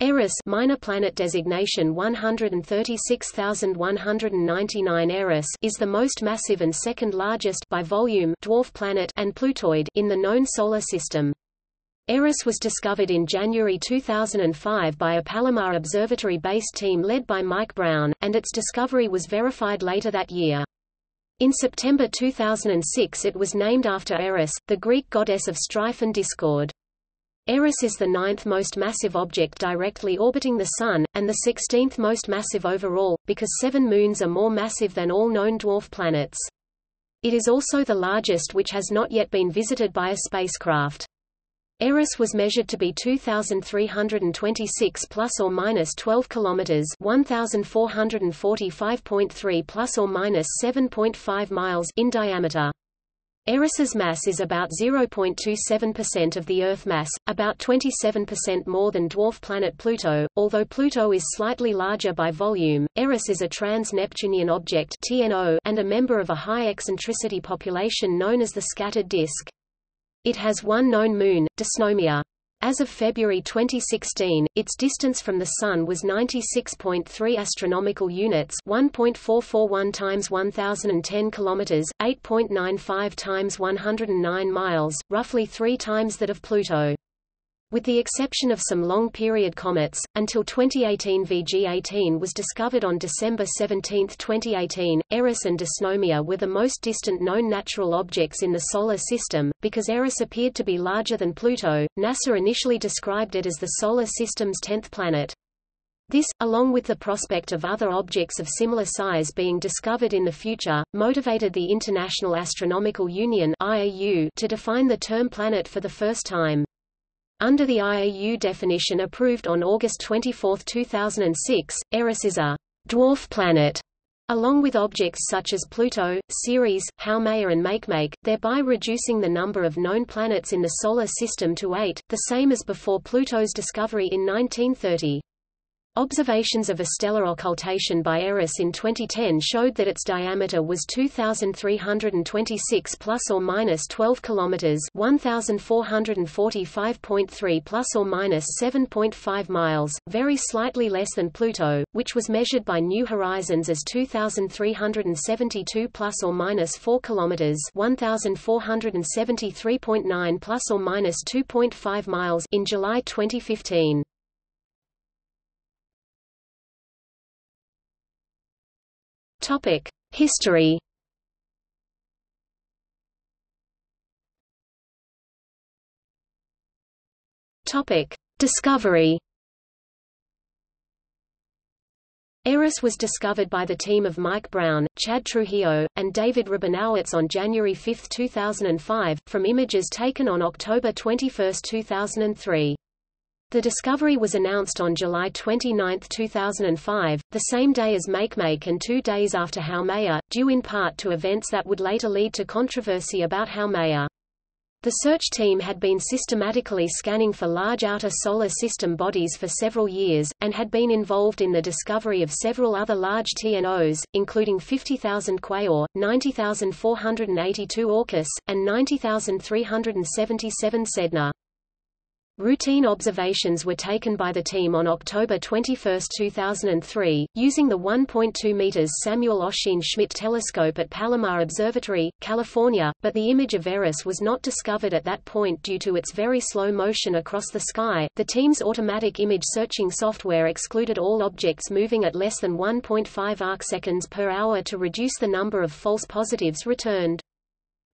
Eris minor planet designation 136199 Eris is the most massive and second largest by volume dwarf planet and Plutoid in the known solar system. Eris was discovered in January 2005 by a Palomar Observatory-based team led by Mike Brown, and its discovery was verified later that year. In September 2006 it was named after Eris, the Greek goddess of strife and discord. Eris is the ninth most massive object directly orbiting the Sun, and the 16th most massive overall, because seven moons are more massive than all known dwarf planets. It is also the largest which has not yet been visited by a spacecraft. Eris was measured to be 2326 plus or minus 12 kilometers, 1445.3 plus or minus 7.5 miles in diameter. Eris's mass is about 0.27% of the Earth mass, about 27% more than dwarf planet Pluto. Although Pluto is slightly larger by volume, Eris is a trans-Neptunian object (TNO) and a member of a high eccentricity population known as the scattered disk. It has one known moon, Dysnomia. As of February 2016, its distance from the Sun was 96.3 astronomical units, 1.441 times 1010 kilometers, 8.95 times 109 miles, roughly 3 times that of Pluto. With the exception of some long-period comets, until 2018 VG18 was discovered on December 17, 2018, Eris and Dysnomia were the most distant known natural objects in the Solar System. Because Eris appeared to be larger than Pluto, NASA initially described it as the Solar System's tenth planet. This, along with the prospect of other objects of similar size being discovered in the future, motivated the International Astronomical Union to define the term planet for the first time. Under the IAU definition approved on August 24, 2006, Eris is a dwarf planet, along with objects such as Pluto, Ceres, Haumea and Makemake, thereby reducing the number of known planets in the Solar System to eight, the same as before Pluto's discovery in 1930. Observations of a stellar occultation by Eris in 2010 showed that its diameter was 2326 plus or minus 12 kilometers, 1445.3 plus or minus 7.5 miles, very slightly less than Pluto, which was measured by New Horizons as 2372 plus or minus 4 kilometers, 1473.9 plus or minus 2.5 miles in July 2015. Topic: History. Topic: Discovery. Eris was discovered by the team of Mike Brown, Chad Trujillo, and David Rabinowitz on January 5, 2005, from images taken on October 21, 2003. The discovery was announced on July 29, 2005, the same day as Makemake and two days after Haumea, due in part to events that would later lead to controversy about Haumea. The search team had been systematically scanning for large outer solar system bodies for several years, and had been involved in the discovery of several other large TNOs, including 50,000 Quaoar, 90,482 Orcus, and 90,377 Sedna. Routine observations were taken by the team on October 21, 2003, using the 1.2 meters Samuel Oschin Schmidt telescope at Palomar Observatory, California, but the image of Eris was not discovered at that point due to its very slow motion across the sky. The team's automatic image searching software excluded all objects moving at less than 1.5 arcseconds per hour to reduce the number of false positives returned.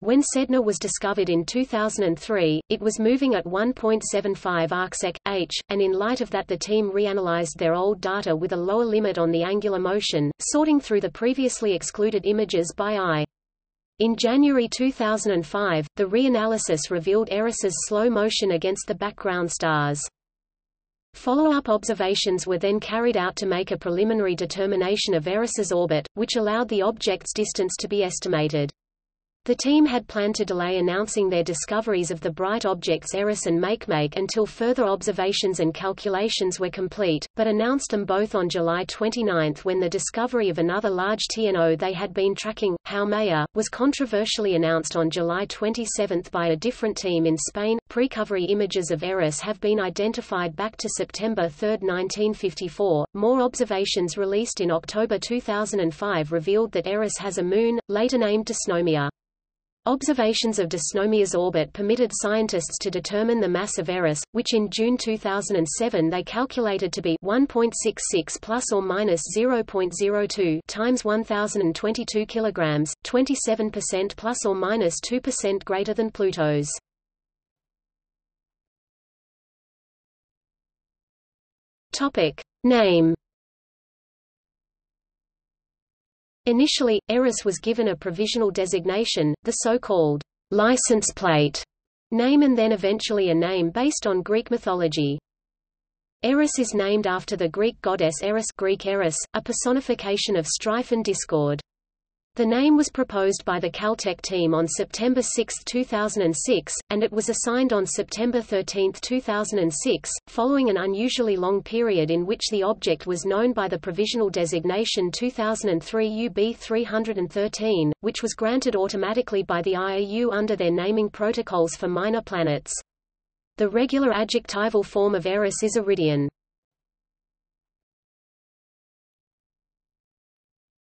When Sedna was discovered in 2003, it was moving at 1.75 arcsec, h, and in light of that the team reanalyzed their old data with a lower limit on the angular motion, sorting through the previously excluded images by eye. In January 2005, the reanalysis revealed Eris's slow motion against the background stars. Follow-up observations were then carried out to make a preliminary determination of Eris's orbit, which allowed the object's distance to be estimated. The team had planned to delay announcing their discoveries of the bright objects Eris and Makemake until further observations and calculations were complete, but announced them both on July 29 when the discovery of another large TNO they had been tracking, Haumea, was controversially announced on July 27 by a different team in Spain. Precovery images of Eris have been identified back to September 3, 1954. More observations released in October 2005 revealed that Eris has a moon, later named Dysnomia. Observations of Dysnomia's orbit permitted scientists to determine the mass of Eris, which in June 2007 they calculated to be 1.66 plus or minus 0.02 times 1022 kilograms, 27% plus or minus 2% greater than Pluto's. Topic name Initially, Eris was given a provisional designation, the so-called license plate name and then eventually a name based on Greek mythology. Eris is named after the Greek goddess Eris, Greek Eris a personification of strife and discord. The name was proposed by the Caltech team on September 6, 2006, and it was assigned on September 13, 2006, following an unusually long period in which the object was known by the provisional designation 2003 UB313, which was granted automatically by the IAU under their naming protocols for minor planets. The regular adjectival form of Eris is Eridian.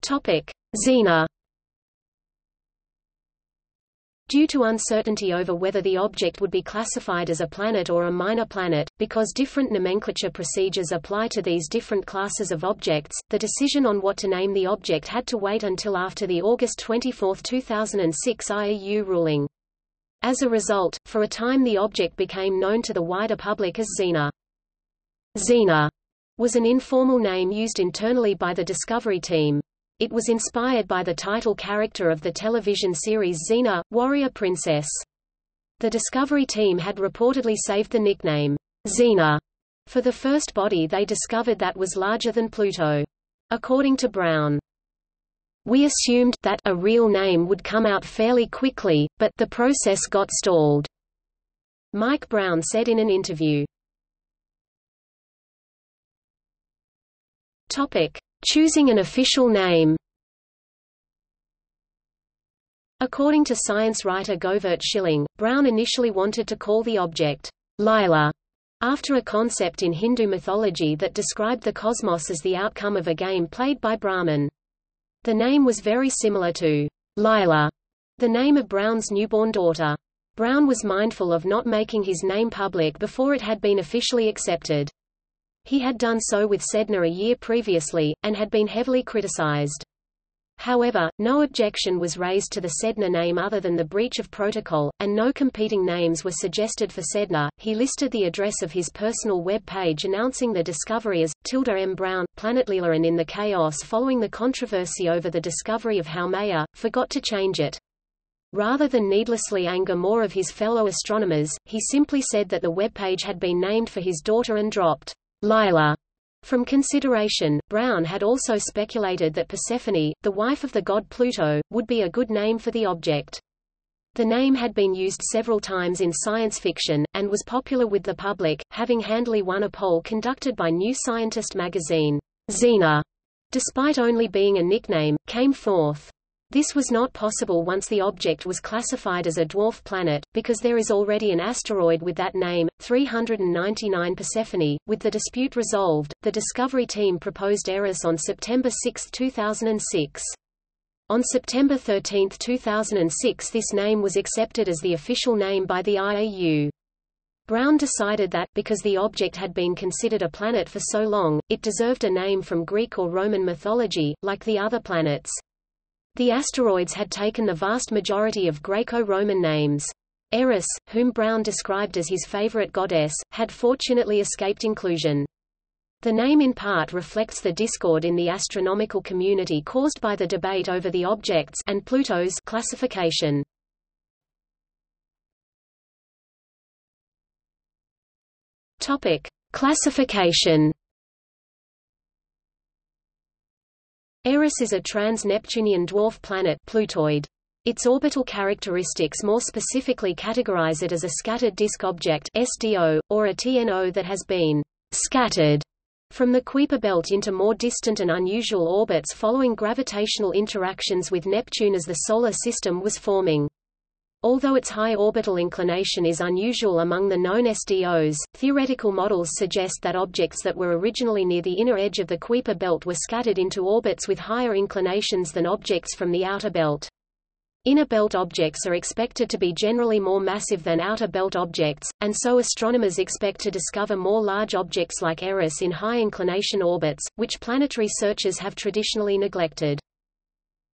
Topic: Xena Due to uncertainty over whether the object would be classified as a planet or a minor planet, because different nomenclature procedures apply to these different classes of objects, the decision on what to name the object had to wait until after the August 24, 2006 IAU ruling. As a result, for a time the object became known to the wider public as Xena. Xena was an informal name used internally by the Discovery team. It was inspired by the title character of the television series Xena, Warrior Princess. The Discovery team had reportedly saved the nickname, Xena, for the first body they discovered that was larger than Pluto. According to Brown, we assumed that a real name would come out fairly quickly, but the process got stalled. Mike Brown said in an interview. Topic: Choosing an official name According to science writer Govert Schilling, Brown initially wanted to call the object Lila, after a concept in Hindu mythology that described the cosmos as the outcome of a game played by Brahman. The name was very similar to Lilah, the name of Brown's newborn daughter. Brown was mindful of not making his name public before it had been officially accepted. He had done so with Sedna a year previously, and had been heavily criticized. However, no objection was raised to the Sedna name other than the breach of protocol, and no competing names were suggested for Sedna. He listed the address of his personal web page announcing the discovery as tilde M. Brown, Planetlila and in the chaos following the controversy over the discovery of Haumea, forgot to change it. Rather than needlessly anger more of his fellow astronomers, he simply said that the web page had been named for his daughter and dropped Lila. From consideration, Brown had also speculated that Persephone, the wife of the god Pluto, would be a good name for the object. The name had been used several times in science fiction, and was popular with the public, having handily won a poll conducted by New Scientist magazine. Xena, despite only being a nickname, came fourth. This was not possible once the object was classified as a dwarf planet, because there is already an asteroid with that name, 399 Persephone. With the dispute resolved, the Discovery team proposed Eris on September 6, 2006. On September 13, 2006 this name was accepted as the official name by the IAU. Brown decided that, because the object had been considered a planet for so long, it deserved a name from Greek or Roman mythology, like the other planets. The asteroids had taken the vast majority of Greco-Roman names. Eris, whom Brown described as his favorite goddess, had fortunately escaped inclusion. The name in part reflects the discord in the astronomical community caused by the debate over the objects and Pluto's classification. Topic: Classification Eris is a trans-Neptunian dwarf planet Plutoid. Its orbital characteristics more specifically categorize it as a scattered disk object SDO, or a TNO that has been scattered from the Kuiper belt into more distant and unusual orbits following gravitational interactions with Neptune as the Solar System was forming. Although its high orbital inclination is unusual among the known SDOs, theoretical models suggest that objects that were originally near the inner edge of the Kuiper belt were scattered into orbits with higher inclinations than objects from the outer belt. Inner belt objects are expected to be generally more massive than outer belt objects, and so astronomers expect to discover more large objects like Eris in high-inclination orbits, which planetary searchers have traditionally neglected.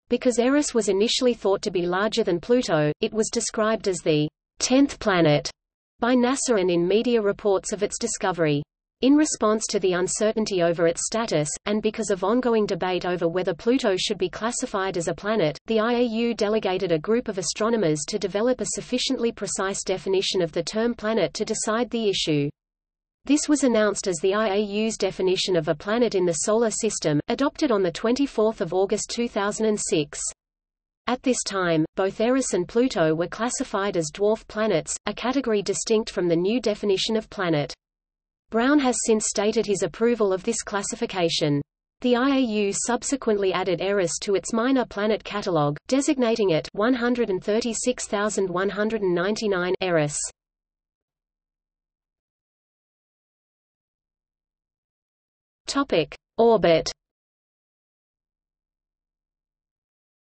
Because Eris was initially thought to be larger than Pluto, it was described as the tenth planet by NASA and in media reports of its discovery. In response to the uncertainty over its status, and because of ongoing debate over whether Pluto should be classified as a planet, the IAU delegated a group of astronomers to develop a sufficiently precise definition of the term planet to decide the issue. This was announced as the IAU's definition of a planet in the Solar System, adopted on 24 August 2006. At this time, both Eris and Pluto were classified as dwarf planets, a category distinct from the new definition of planet. Brown has since stated his approval of this classification. The IAU subsequently added Eris to its minor planet catalog, designating it 136199 Eris. Topic: Orbit.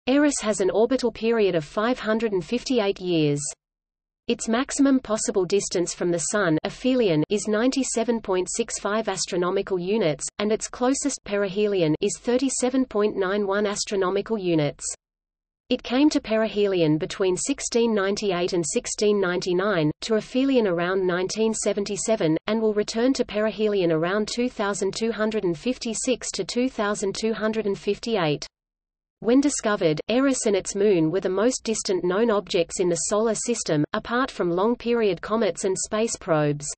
Eris has an orbital period of 558 years. Its maximum possible distance from the Sun aphelion is 97.65 astronomical units, and its closest perihelion is 37.91 astronomical units. It came to perihelion between 1698 and 1699, to aphelion around 1977, and will return to perihelion around 2256 to 2258. When discovered, Eris and its moon were the most distant known objects in the Solar System, apart from long-period comets and space probes.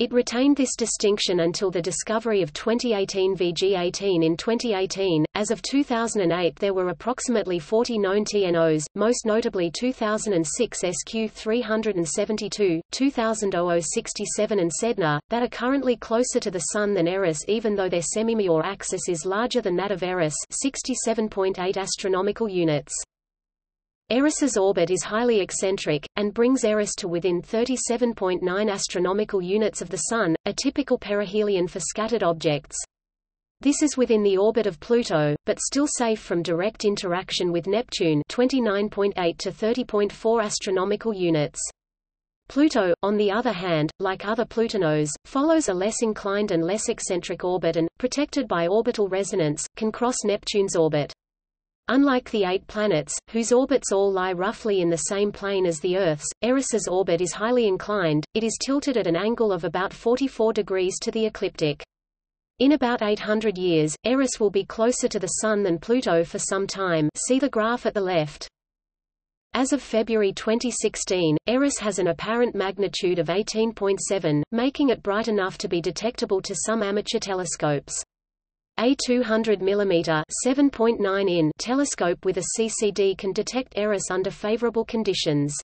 It retained this distinction until the discovery of 2018 VG18 in 2018. As of 2008, there were approximately 40 known TNOs, most notably 2006 SQ372, 2000 0067 and Sedna, that are currently closer to the Sun than Eris even though their semi-major axis is larger than that of Eris 67.8 astronomical units. Eris's orbit is highly eccentric, and brings Eris to within 37.9 astronomical units of the Sun, a typical perihelion for scattered objects. This is within the orbit of Pluto, but still safe from direct interaction with Neptune 29.8 to 30.4 astronomical units. Pluto, on the other hand, like other Plutinos, follows a less inclined and less eccentric orbit and, protected by orbital resonance, can cross Neptune's orbit. Unlike the eight planets, whose orbits all lie roughly in the same plane as the Earth's, Eris's orbit is highly inclined, it is tilted at an angle of about 44 degrees to the ecliptic. In about 800 years, Eris will be closer to the Sun than Pluto for some time see the graph at the left. As of February 2016, Eris has an apparent magnitude of 18.7, making it bright enough to be detectable to some amateur telescopes. A 200 mm 7.9 in telescope with a CCD can detect Eris under favorable conditions.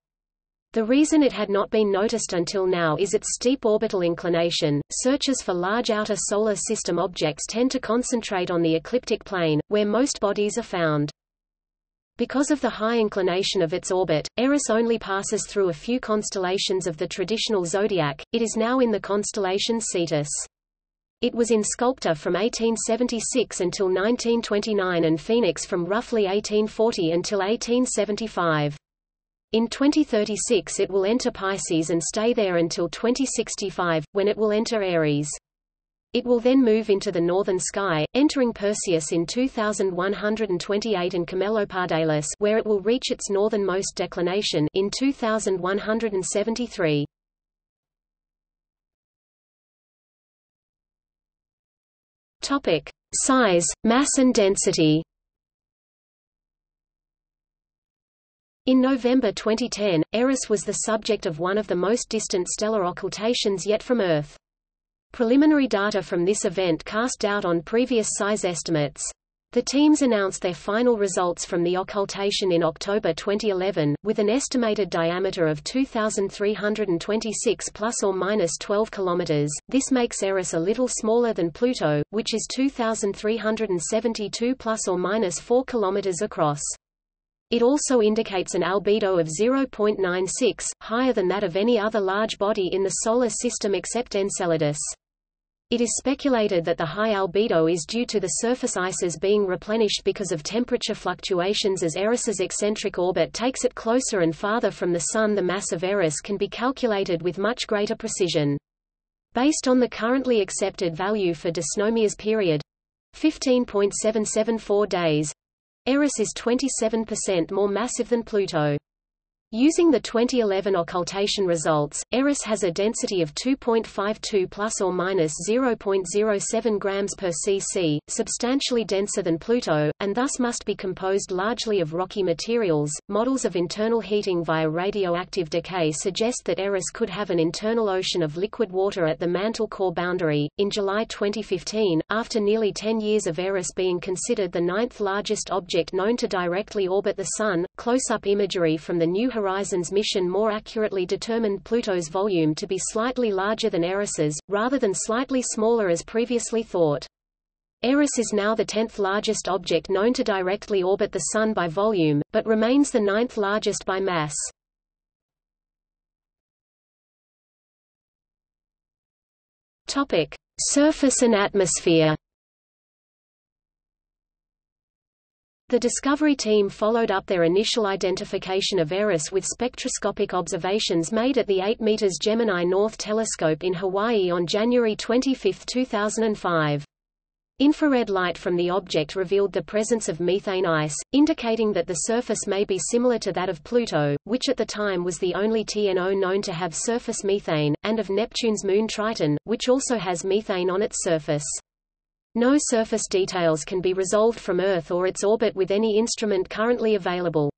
The reason it had not been noticed until now is its steep orbital inclination. Searches for large outer solar system objects tend to concentrate on the ecliptic plane, where most bodies are found. Because of the high inclination of its orbit, Eris only passes through a few constellations of the traditional zodiac. It is now in the constellation Cetus. It was in Sculptor from 1876 until 1929 and Phoenix from roughly 1840 until 1875. In 2036 it will enter Pisces and stay there until 2065, when it will enter Aries. It will then move into the northern sky, entering Perseus in 2128 and Camelopardalis where it will reach its northernmost declination in 2173. Topic: Size, mass and density. In November 2010, Eris was the subject of one of the most distant stellar occultations yet from Earth. Preliminary data from this event cast doubt on previous size estimates. The teams announced their final results from the occultation in October 2011, with an estimated diameter of 2,326 plus or minus 12 kilometers. This makes Eris a little smaller than Pluto, which is 2,372 plus or minus 4 kilometers across. It also indicates an albedo of 0.96, higher than that of any other large body in the Solar System except Enceladus. It is speculated that the high albedo is due to the surface ices being replenished because of temperature fluctuations as Eris's eccentric orbit takes it closer and farther from the Sun. The mass of Eris can be calculated with much greater precision. Based on the currently accepted value for Dysnomia's period 15.774 days Eris is 27% more massive than Pluto. Using the 2011 occultation results, Eris has a density of 2.52 plus or minus 0.07 grams per cc, substantially denser than Pluto, and thus must be composed largely of rocky materials. Models of internal heating via radioactive decay suggest that Eris could have an internal ocean of liquid water at the mantle core boundary. In July 2015, after nearly 10 years of Eris being considered the ninth largest object known to directly orbit the Sun, close-up imagery from the New Horizons mission more accurately determined Pluto's volume to be slightly larger than Eris's, rather than slightly smaller as previously thought. Eris is now the tenth largest object known to directly orbit the Sun by volume, but remains the ninth largest by mass. Topic: Surface and atmosphere. The Discovery team followed up their initial identification of Eris with spectroscopic observations made at the 8 meters Gemini North Telescope in Hawaii on January 25, 2005. Infrared light from the object revealed the presence of methane ice, indicating that the surface may be similar to that of Pluto, which at the time was the only TNO known to have surface methane, and of Neptune's moon Triton, which also has methane on its surface. No surface details can be resolved from Earth or its orbit with any instrument currently available.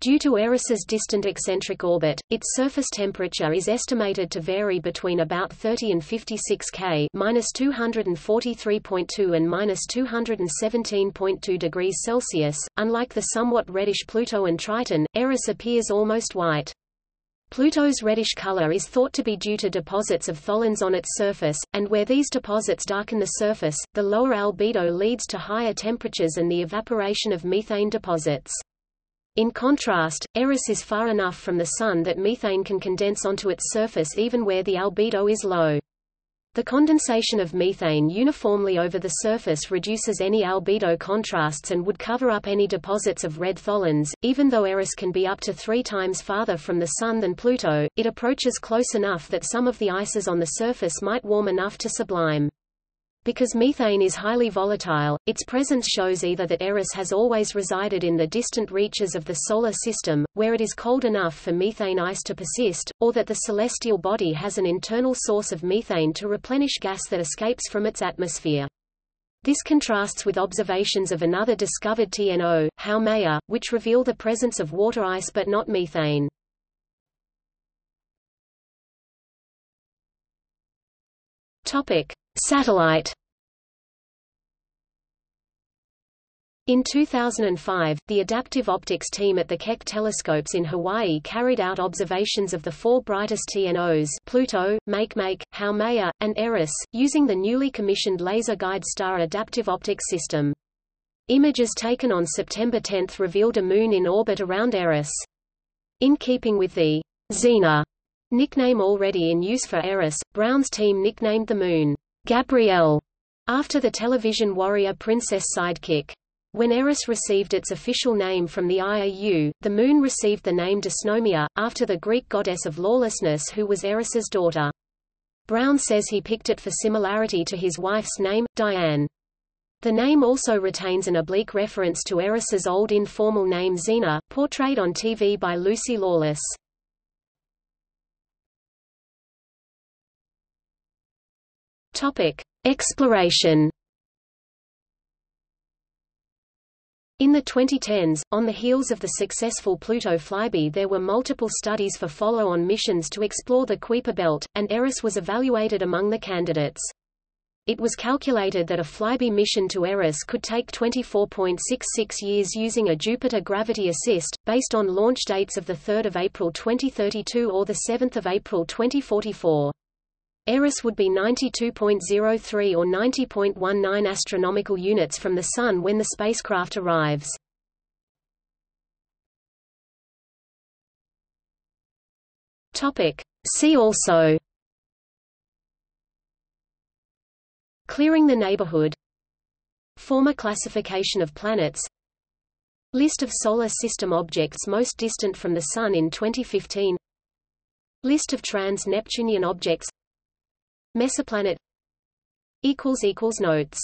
Due to Eris's distant eccentric orbit, its surface temperature is estimated to vary between about 30 and 56 K minus 243.2 and minus 217.2 degrees Celsius. Unlike the somewhat reddish Pluto and Triton, Eris appears almost white. Pluto's reddish color is thought to be due to deposits of tholins on its surface, and where these deposits darken the surface, the lower albedo leads to higher temperatures and the evaporation of methane deposits. In contrast, Eris is far enough from the Sun that methane can condense onto its surface even where the albedo is low. The condensation of methane uniformly over the surface reduces any albedo contrasts and would cover up any deposits of red tholins. Even though Eris can be up to three times farther from the Sun than Pluto, it approaches close enough that some of the ices on the surface might warm enough to sublime. Because methane is highly volatile, its presence shows either that Eris has always resided in the distant reaches of the Solar System, where it is cold enough for methane ice to persist, or that the celestial body has an internal source of methane to replenish gas that escapes from its atmosphere. This contrasts with observations of another discovered TNO, Haumea, which reveal the presence of water ice but not methane. Topic. Satellite In 2005, the adaptive optics team at the Keck telescopes in Hawaii carried out observations of the four brightest TNOs Pluto, Makemake, Haumea, and Eris, using the newly commissioned Laser Guide Star adaptive optics system. Images taken on September 10 revealed a moon in orbit around Eris. In keeping with the Xena nickname already in use for Eris, Brown's team nicknamed the moon Gabrielle, after the television warrior princess sidekick. When Eris received its official name from the IAU, the Moon received the name Dysnomia, after the Greek goddess of lawlessness who was Eris's daughter. Brown says he picked it for similarity to his wife's name, Diane. The name also retains an oblique reference to Eris's old informal name Xena, portrayed on TV by Lucy Lawless. Topic: Exploration. In the 2010s, on the heels of the successful Pluto flyby there were multiple studies for follow-on missions to explore the Kuiper belt, and Eris was evaluated among the candidates. It was calculated that a Flyby mission to Eris could take 24.66 years using a Jupiter gravity assist, based on launch dates of 3 April 2032 or 7 April 2044. Eris would be 92.03 or 90.19 astronomical units from the Sun when the spacecraft arrives. Topic: See also. Clearing the neighborhood. Former classification of planets. List of Solar System objects most distant from the Sun in 2015 List of trans-Neptunian objects Mesoplanet Notes